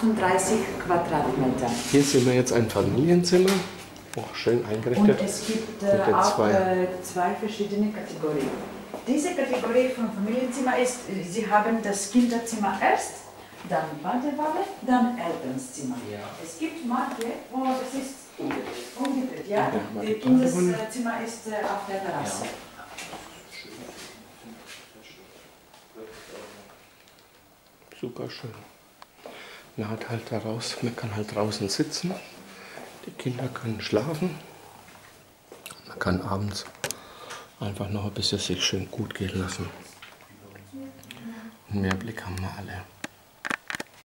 38 Quadratmeter. Hier sehen wir jetzt ein Familienzimmer. Auch schön Und eingerichtet. es gibt äh, auch zwei. äh, zwei verschiedene Kategorien. Diese Kategorie von Familienzimmer ist, Sie haben das Kinderzimmer erst, dann Badewanne, dann Elternzimmer. Es gibt manche, wo das ist umgedreht. Ja? Ja, Das. Kinderzimmer ist äh, auf der Terrasse. Super schön. Man hat halt daraus, man kann halt draußen sitzen. Die Kinder können schlafen. Man kann abends einfach noch ein bisschen sich schön gut gehen lassen. Mehr Blick haben wir alle.